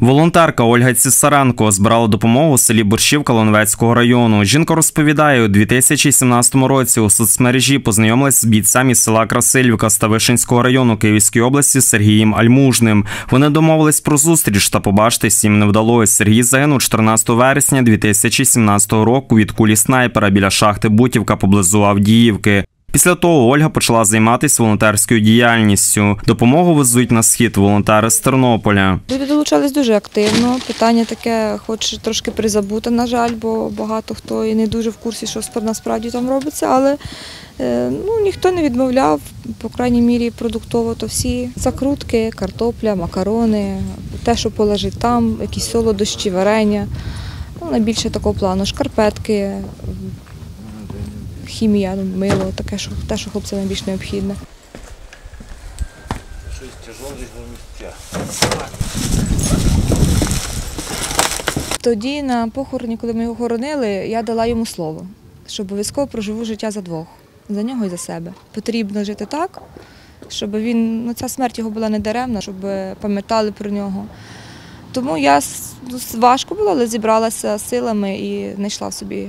Волонтерка Ольга Цісаренко збирала допомогу у селі Борщівка Лоновецького району. Жінка розповідає, у 2017 році у соцмережі познайомилась з бійцем із села Красильівка Ставишинського району Київської області Сергієм Альмужним. Вони домовились про зустріч та побачитись їм не вдалося. Сергій загинув 14 вересня 2017 року від кулі снайпера біля шахти Бутівка поблизу Авдіївки. Після того Ольга почала займатися волонтерською діяльністю. Допомогу везуть на схід волонтери з Тернополя. Люди долучались дуже активно. Питання таке, хоч трошки призабуте, на жаль, бо багато хто і не дуже в курсі, що насправді там робиться, але е, ну, ніхто не відмовляв, по крайній мірі продуктово, то всі закрутки, картопля, макарони, те, що положить там, якісь солодощі, варення. Ну, найбільше такого плану, шкарпетки, хімія, ну, мило, таке, що, те, що хлопцям найбільш необхідне. Щось тяжоле місця. Тоді на похороні, коли ми його хоронили, я дала йому слово, що обов'язково проживу життя за двох, за нього і за себе. Потрібно жити так, щоб він, ну ця смерть його була не даремна, щоб пам'ятали про нього. Тому я ну, важко було, але зібралася силами і знайшла в собі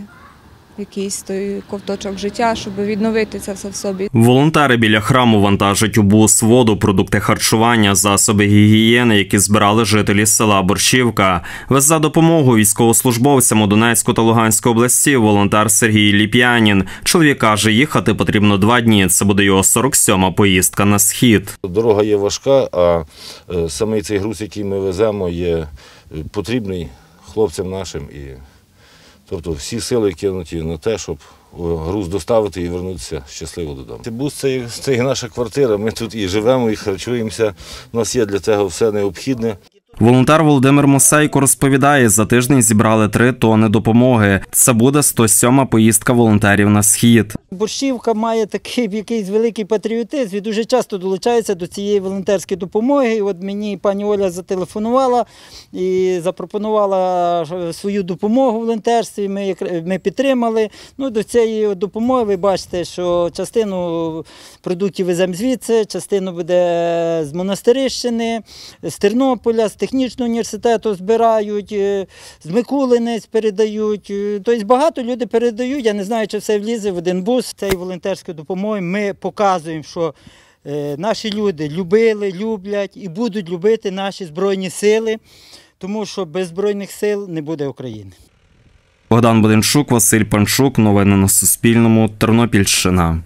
якийсь той ковточок життя, щоб відновити це все в собі. Волонтери біля храму вантажать у бус воду, продукти харчування, засоби гігієни, які збирали жителі села Борщівка. Везе допомогу військовослужбовцям у Донецьку та Луганській області волонтер Сергій Ліп'янін. Чоловік каже, їхати потрібно два дні. Це буде його 47-ма поїздка на схід. Дорога є важка, а е, самий цей груз, який ми веземо, є е, потрібний хлопцям нашим. І, тобто всі сили кинуті на те, щоб груз доставити і вернутися щасливо додому. Бус це, це є наша квартира. Ми тут і живемо, і харчуємося. У нас є для цього все необхідне. Волонтер Володимир Мосейко розповідає, за тиждень зібрали три тони допомоги. Це буде 107-ма поїздка волонтерів на схід. Борщівка має такий якийсь великий патріотизм і дуже часто долучається до цієї волонтерської допомоги. І от мені пані Оля зателефонувала і запропонувала е, свою допомогу в волонтерстві. Ми, ми підтримали. Ну, до цієї допомоги ви бачите, що частину продуктів веземо звідси, частину буде з Монастирищини, з Тернополя, з технічного університету збирають, е, з Микулинець передають. Е, Тобто багато люди передають. Я не знаю, чи все влізе в один бус. Цієї волонтерської допомоги ми показуємо, що е, наші люди любили, люблять і будуть любити наші Збройні сили, тому що без Збройних сил не буде України. Богдан Буденчук, Василь Панчук. Новини на Суспільному. Тернопільщина.